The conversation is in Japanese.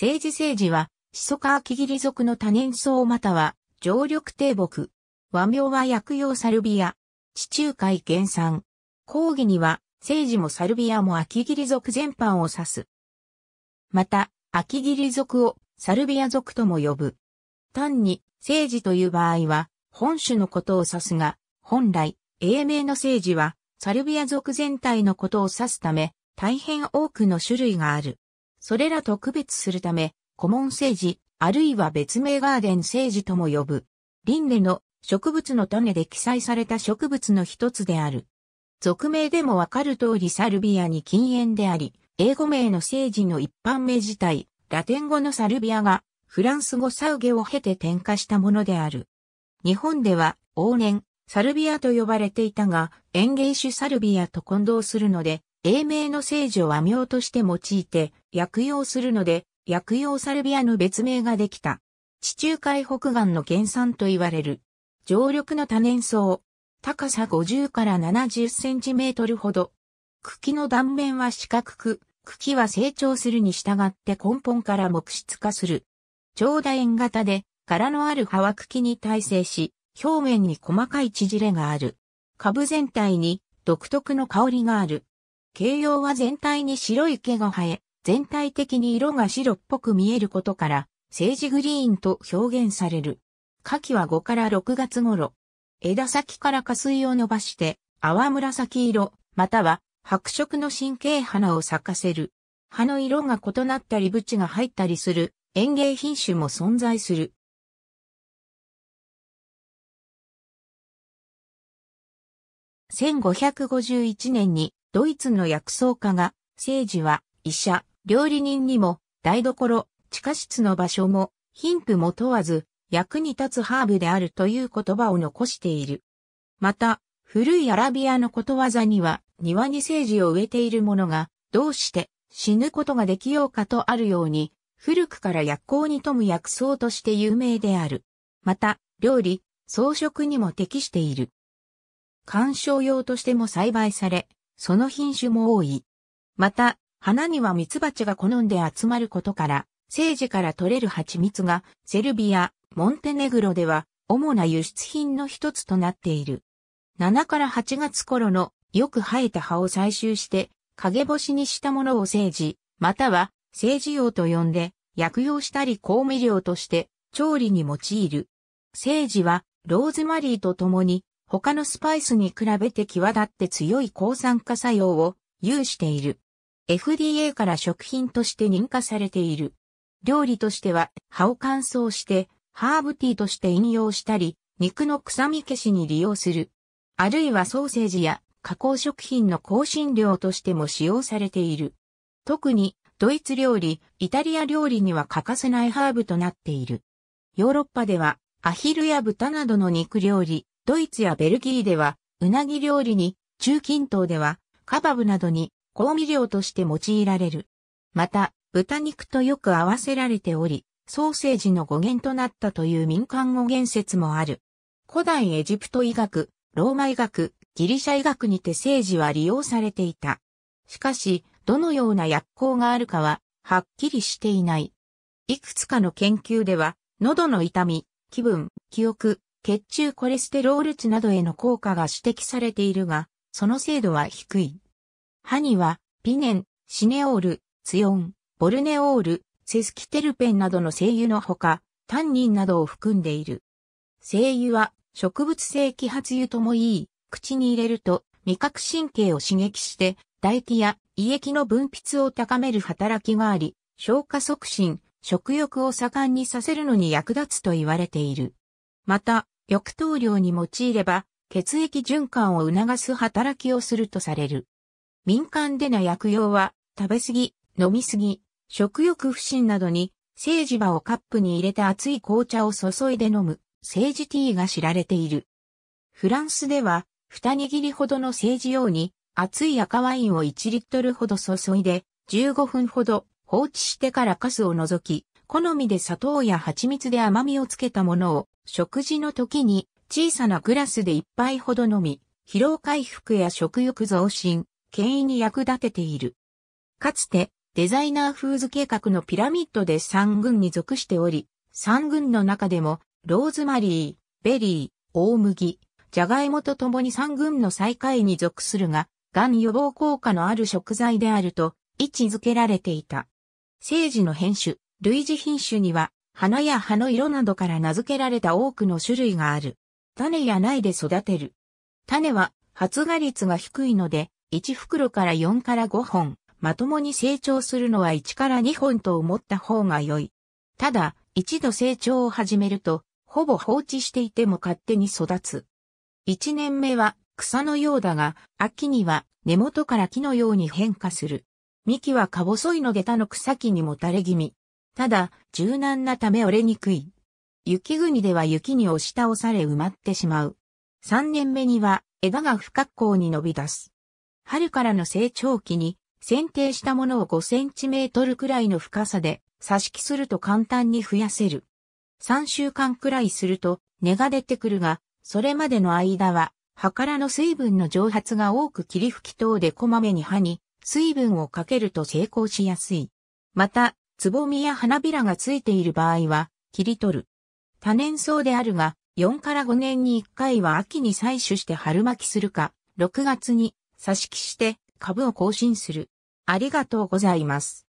政治政治は、シソカアキギリ属の多年草または、常緑低木。和名は薬用サルビア。地中海原産。講義には、政治もサルビアも秋切属全般を指す。また、秋切属をサルビア属とも呼ぶ。単に、政治という場合は、本種のことを指すが、本来、英名の政治は、サルビア属全体のことを指すため、大変多くの種類がある。それらと区別するため、古文政治、あるいは別名ガーデン政治とも呼ぶ。リンネの植物の種で記載された植物の一つである。俗名でもわかる通りサルビアに禁煙であり、英語名の政治の一般名自体、ラテン語のサルビアがフランス語サウゲを経て転化したものである。日本では往年サルビアと呼ばれていたが、園芸種サルビアと混同するので、英名の聖女和名として用いて、薬用するので、薬用サルビアの別名ができた。地中海北岸の原産と言われる。常緑の多年草。高さ50から70センチメートルほど。茎の断面は四角く、茎は成長するに従って根本から木質化する。長楕円型で、柄のある葉は茎に耐性し、表面に細かい縮れがある。株全体に独特の香りがある。形容は全体に白い毛が生え、全体的に色が白っぽく見えることから、政治グリーンと表現される。夏季は5から6月頃。枝先から花水を伸ばして、淡紫色、または白色の神経花を咲かせる。葉の色が異なったり縁が入ったりする園芸品種も存在する。1551年にドイツの薬草家が、政治は医者、料理人にも台所、地下室の場所も貧富も問わず役に立つハーブであるという言葉を残している。また、古いアラビアのことわざには、庭に聖治を植えている者が、どうして死ぬことができようかとあるように、古くから薬効に富む薬草として有名である。また、料理、装飾にも適している。観賞用としても栽培され、その品種も多い。また、花には蜜蜂が好んで集まることから、聖治から取れる蜂蜜が、セルビア、モンテネグロでは主な輸出品の一つとなっている。7から8月頃のよく生えた葉を採集して陰干しにしたものを政治、または政治用と呼んで薬用したり香味料として調理に用いる。政治はローズマリーと共に他のスパイスに比べて際立って強い抗酸化作用を有している。FDA から食品として認可されている。料理としては葉を乾燥してハーブティーとして引用したり、肉の臭み消しに利用する。あるいはソーセージや加工食品の香辛料としても使用されている。特にドイツ料理、イタリア料理には欠かせないハーブとなっている。ヨーロッパではアヒルや豚などの肉料理、ドイツやベルギーではうなぎ料理に、中近東ではカバブなどに香味料として用いられる。また、豚肉とよく合わせられており、ソーセージの語源となったという民間語源説もある。古代エジプト医学、ローマ医学、ギリシャ医学にて政治は利用されていた。しかし、どのような薬効があるかは、はっきりしていない。いくつかの研究では、喉の痛み、気分、記憶、血中コレステロール値などへの効果が指摘されているが、その精度は低い。歯には、ピネン、シネオール、ツヨン、ボルネオール、セスキテルペンなどの精油のほか、タンニンなどを含んでいる。精油は植物性揮発油ともいい、口に入れると味覚神経を刺激して唾液や胃液の分泌を高める働きがあり、消化促進、食欲を盛んにさせるのに役立つと言われている。また、翼糖量に用いれば血液循環を促す働きをするとされる。民間での薬用は食べ過ぎ、飲み過ぎ、食欲不振などに、セージ葉をカップに入れて熱い紅茶を注いで飲む、セージティーが知られている。フランスでは、二握りほどのセージ用に、熱い赤ワインを1リットルほど注いで、15分ほど放置してからカスを除き、好みで砂糖や蜂蜜で甘みをつけたものを、食事の時に小さなグラスで一杯ほど飲み、疲労回復や食欲増進、牽引に役立てている。かつて、デザイナーフーズ計画のピラミッドで3群に属しており、3群の中でも、ローズマリー、ベリー、大麦、ジャガイモと共に3群の最下位に属するが、癌予防効果のある食材であると位置づけられていた。セージの変種、類似品種には、花や葉の色などから名付けられた多くの種類がある。種や苗で育てる。種は発芽率が低いので、1袋から4から5本、まともに成長するのは1から2本と思った方が良い。ただ、一度成長を始めると、ほぼ放置していても勝手に育つ。1年目は草のようだが、秋には根元から木のように変化する。幹はか細いので他の草木にも垂れ気味。ただ、柔軟なため折れにくい。雪国では雪に押し倒され埋まってしまう。3年目には枝が不格好に伸び出す。春からの成長期に剪定したものを5センチメートルくらいの深さで挿し木すると簡単に増やせる。3週間くらいすると根が出てくるが、それまでの間は葉からの水分の蒸発が多く霧吹き等でこまめに葉に水分をかけると成功しやすい。また、つぼみや花びらがついている場合は切り取る。多年草であるが、4から5年に1回は秋に採取して春巻きするか、6月に挿し木して株を更新する。ありがとうございます。